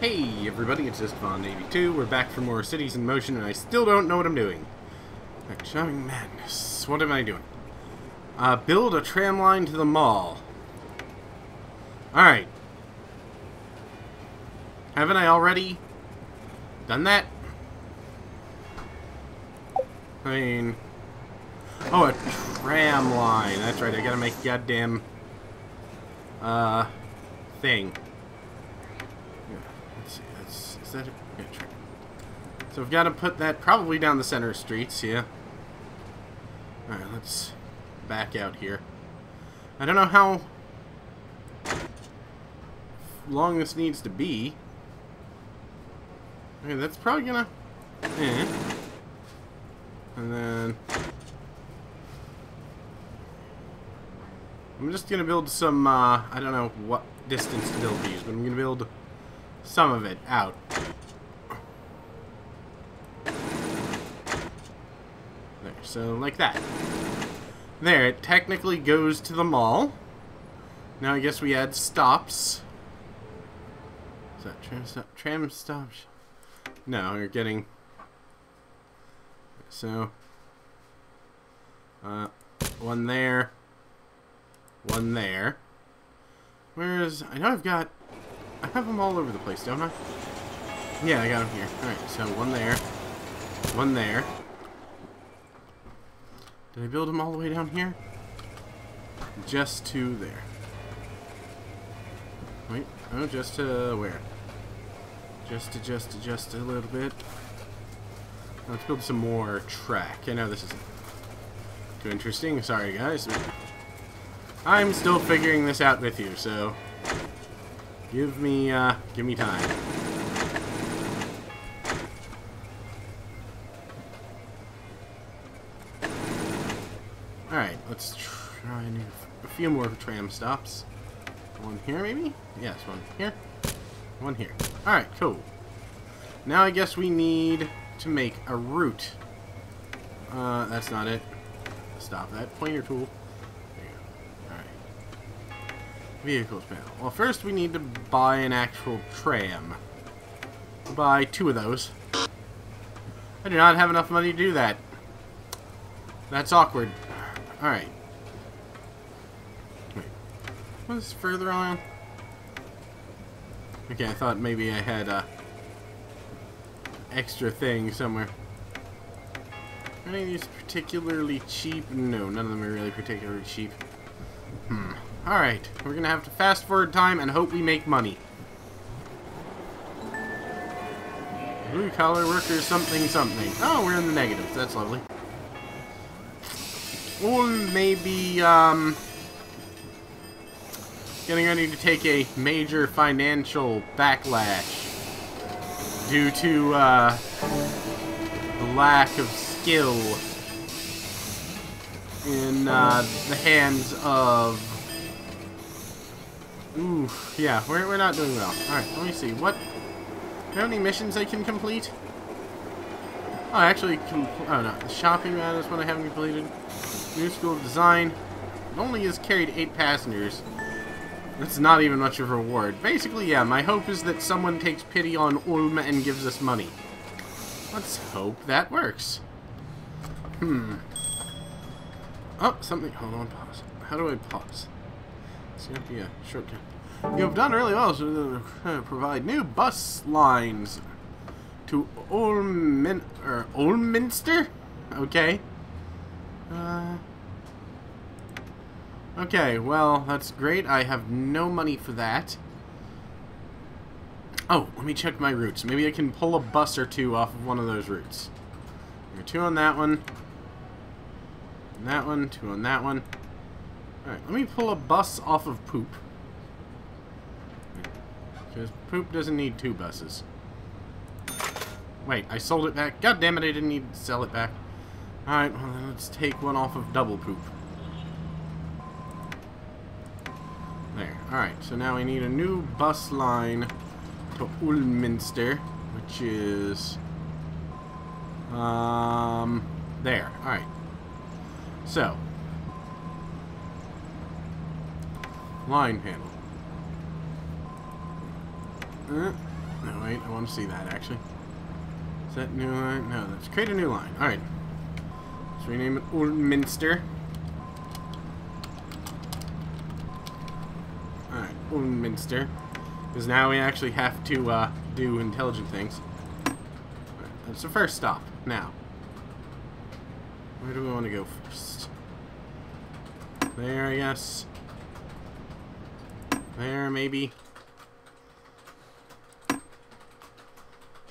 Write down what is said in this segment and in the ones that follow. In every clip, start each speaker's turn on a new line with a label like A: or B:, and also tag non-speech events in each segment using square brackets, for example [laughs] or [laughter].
A: Hey everybody, it's Isstvan82. We're back for more Cities in Motion and I still don't know what I'm doing. Like, Shopping madness. What am I doing? Uh, build a tram line to the mall. Alright. Haven't I already done that? I mean... Oh, a tram line. That's right, I gotta make goddamn... Uh... Thing. Let's see, that's... Is that a... Yeah. So we've got to put that probably down the center of streets, yeah. Alright, let's back out here. I don't know how long this needs to be. Okay, that's probably gonna... Eh. And then... I'm just gonna build some, uh, I don't know what distance to build these, but I'm gonna build some of it out. There, so like that. There, it technically goes to the mall. Now I guess we add stops. Is that tram stop? Tram stops? No, you're getting... So... Uh, one there. One there. Whereas, I know I've got... I have them all over the place, don't I? Yeah, I got them here. Alright, so one there. One there. Did I build them all the way down here? Just to there. Wait, oh, just to where? Just to, just to, just a little bit. Let's build some more track. I know this isn't too interesting. Sorry, guys. I'm still figuring this out with you, so give me, uh, give me time. Alright, let's try a few more tram stops. One here, maybe? Yes, one here. One here. Alright, cool. Now I guess we need to make a route. Uh, that's not it. Stop that. Pointer tool. Vehicles panel. Well, first we need to buy an actual tram. Buy two of those. I do not have enough money to do that. That's awkward. Alright. Wait. What's further on? Okay, I thought maybe I had a extra thing somewhere. Are any of these particularly cheap? No, none of them are really particularly cheap. Hmm. Alright, we're gonna have to fast forward time and hope we make money. Blue collar workers something something. Oh, we're in the negatives. That's lovely. Or maybe, um, getting ready to take a major financial backlash due to, uh, the lack of skill in, uh, the hands of... Ooh, yeah, we're, we're not doing well. Alright, let me see. What... Do you have any missions I can complete? Oh, actually, oh no, the shopping route is what I haven't completed. New school of design. It only has carried eight passengers. That's not even much of a reward. Basically, yeah, my hope is that someone takes pity on Ulm and gives us money. Let's hope that works. Hmm. Oh, something. Hold on, pause. How do I pause? It's gonna be a shortcut. You have done really well to uh, provide new bus lines to Ulmin or Ulm Minster. Okay. Uh, okay, well, that's great. I have no money for that. Oh, let me check my routes. Maybe I can pull a bus or two off of one of those routes. There two on that one. And that one, two on that one. Alright, let me pull a bus off of Poop. Because Poop doesn't need two buses. Wait, I sold it back. God damn it, I didn't need to sell it back. Alright, well then let's take one off of double poop. There. Alright, so now we need a new bus line to Ulm Minster, which is... Um... There. Alright. So. Line panel. Uh, No, wait, I want to see that, actually. Is that new line? No, let's create a new line. Alright. Let's rename it Oldminster. Alright, Oldminster. Because now we actually have to uh, do intelligent things. Alright, that's the first stop. Now. Where do we want to go first? There, I guess. There, maybe.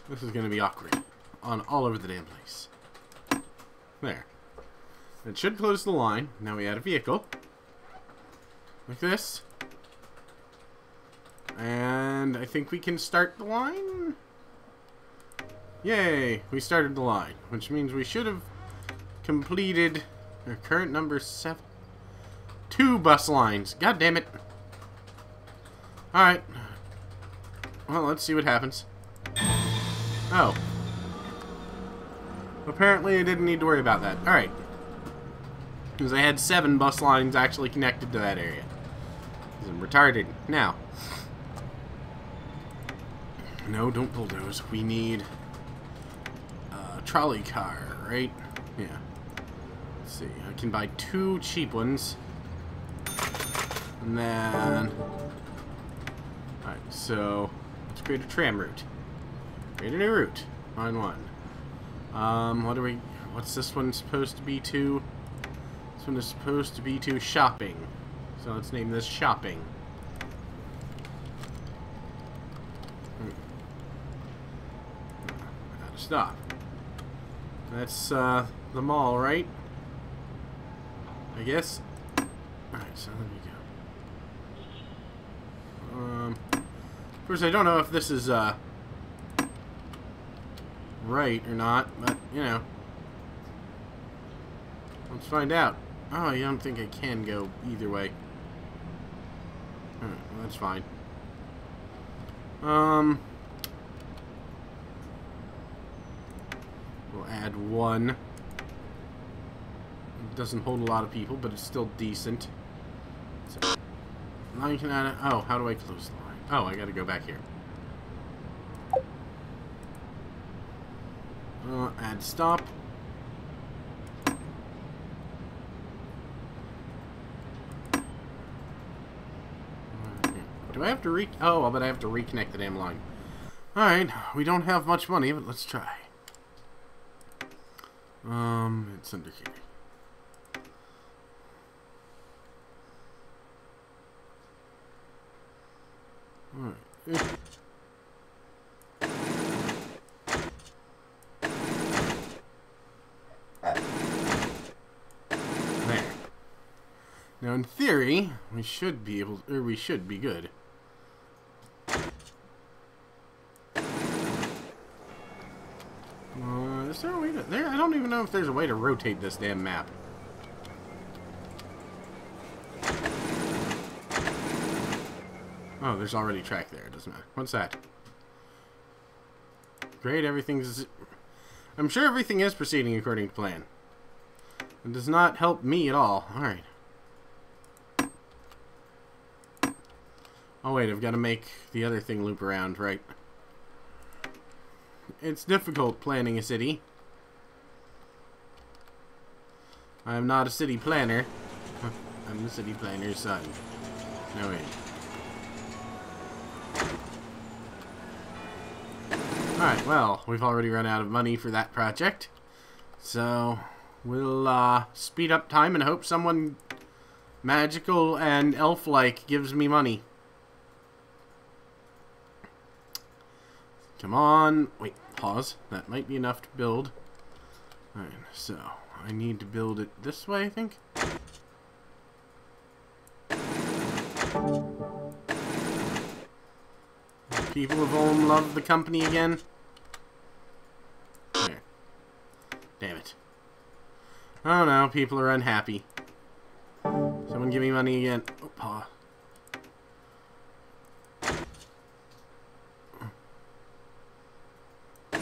A: This is going to be awkward. On all over the damn place. There. It should close the line. Now we add a vehicle. Like this. And I think we can start the line. Yay! We started the line. Which means we should have completed our current number seven. Two bus lines. God damn it. Alright. Well, let's see what happens. Oh. Apparently I didn't need to worry about that. Alright. Because I had seven bus lines actually connected to that area. I'm retarded. Now. No, don't bulldoze. We need a trolley car, right? Yeah. Let's see. I can buy two cheap ones. And then... Alright, so... Let's create a tram route. Create a new route. Line one. Um, what are we... What's this one supposed to be to? This one is supposed to be to shopping. So let's name this shopping. Hmm. Gotta stop. That's, uh, the mall, right? I guess. Alright, so let me go. Um, course, I don't know if this is, uh, right or not, but, you know. Let's find out. Oh, I don't think I can go either way. Alright, well, that's fine. Um... We'll add one. It doesn't hold a lot of people, but it's still decent. So, you can add it. Oh, how do I close the line? Oh, I gotta go back here. Uh, add stop. Do I have to re- Oh, but I have to reconnect the damn line. Alright, we don't have much money, but let's try. Um, it's under here. Alright. There. Now, in theory, we should be able, or we should be good. Uh, is there a way to, there, I don't even know if there's a way to rotate this damn map. Oh, there's already track there. It doesn't matter. What's that? Great, everything's... I'm sure everything is proceeding according to plan. It does not help me at all. Alright. Oh wait, I've got to make the other thing loop around, right? It's difficult planning a city. I'm not a city planner. [laughs] I'm the city planner's son. No wait. Alright, well, we've already run out of money for that project. So, we'll uh, speed up time and hope someone magical and elf-like gives me money. Come on. Wait, pause. That might be enough to build. Alright, so I need to build it this way, I think. People of Ulm love the company again. There. Damn it. Oh no, people are unhappy. Someone give me money again. Oh, paw. Can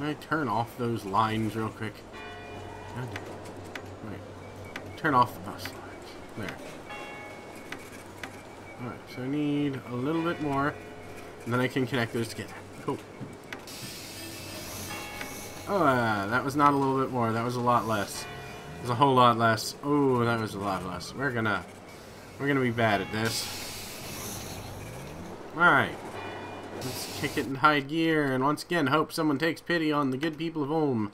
A: I turn off those lines real quick? Wait. Turn off the bus lines. There. Alright, so I need a little bit more. And then I can connect those together. Cool. Oh, uh, that was not a little bit more. That was a lot less. It was a whole lot less. Oh, that was a lot less. We're gonna... We're gonna be bad at this. Alright. Let's kick it in high gear, and once again, hope someone takes pity on the good people of Ulm.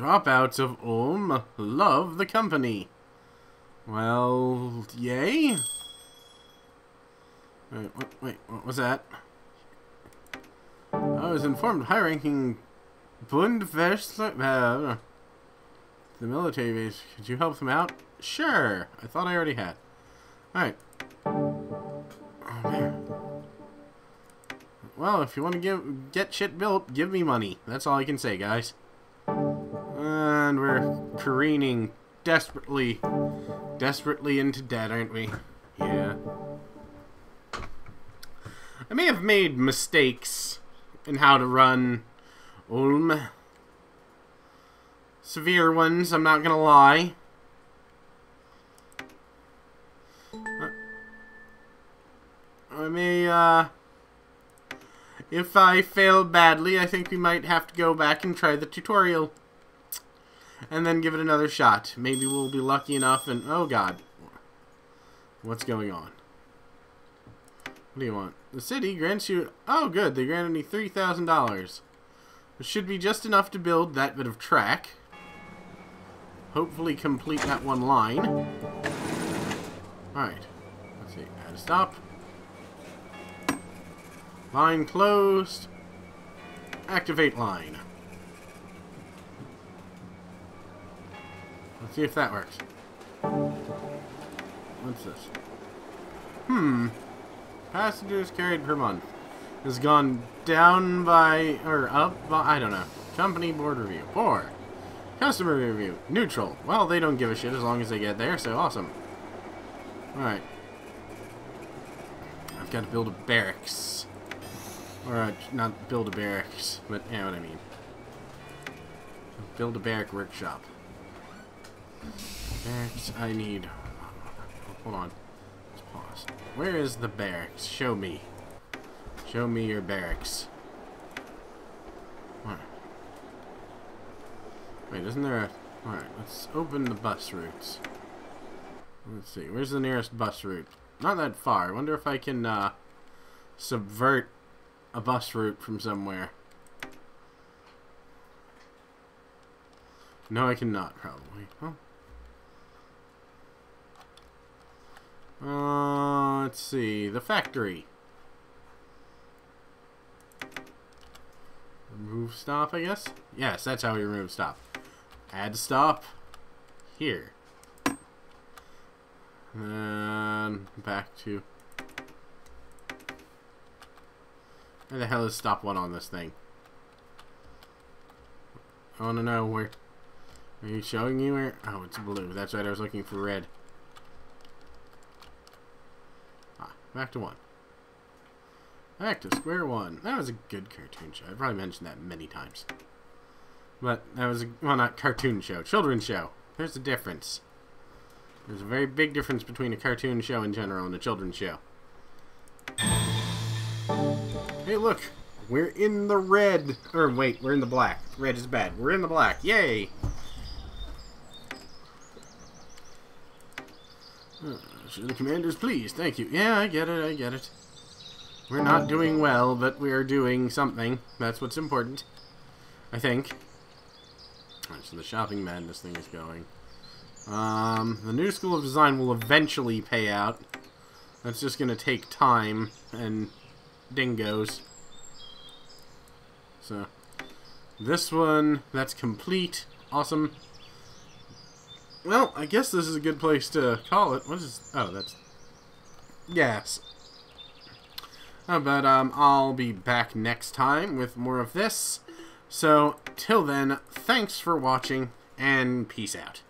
A: Dropouts of Ulm love the company. Well, yay? Wait, what, wait, what was that? I was informed high-ranking Bundeswehr, uh, the military base. Could you help them out? Sure. I thought I already had. Alright. Oh. Well, if you want to give get shit built, give me money. That's all I can say, guys. And we're careening desperately, desperately into debt, aren't we? Yeah. I may have made mistakes in how to run Ulm. Severe ones, I'm not gonna lie. I may, uh... If I fail badly, I think we might have to go back and try the tutorial. And then give it another shot. Maybe we'll be lucky enough and... Oh, God. What's going on? What do you want? The city grants you... Oh, good. They granted me $3,000. It should be just enough to build that bit of track. Hopefully complete that one line. Alright. Let's see. Add a stop. Line closed. Activate line. See if that works. What's this? Hmm. Passengers carried per month has gone down by, or up by, I don't know. Company board review. Four. Customer review. Neutral. Well, they don't give a shit as long as they get there, so awesome. Alright. I've got to build a barracks. Or, uh, not build a barracks, but you know what I mean. Build a barrack workshop. Barracks, I need... Hold on. Let's pause. Where is the barracks? Show me. Show me your barracks. Wait, isn't there a... Alright, let's open the bus routes. Let's see, where's the nearest bus route? Not that far. I wonder if I can, uh, subvert a bus route from somewhere. No, I cannot, probably. Uh, let's see. The factory. Remove stop, I guess? Yes, that's how we remove stop. Add stop. Here. And back to... Where the hell is stop one on this thing? I want to know where... Are you showing me where... Oh, it's blue. That's right, I was looking for red. Back to one. Back to square one. That was a good cartoon show. I've probably mentioned that many times. But that was a, well, not cartoon show, children's show. There's a difference. There's a very big difference between a cartoon show in general and a children's show. Hey, look, we're in the red. Or wait, we're in the black. Red is bad. We're in the black. Yay! Should the commanders please? Thank you. Yeah, I get it. I get it. We're not doing well, but we are doing something. That's what's important. I think. Right, so the shopping madness thing is going. Um, the new school of design will eventually pay out. That's just going to take time and dingoes. So, this one, that's complete. Awesome. Well, I guess this is a good place to call it. What is... Oh, that's... Yes. Uh, but um, I'll be back next time with more of this. So, till then, thanks for watching, and peace out.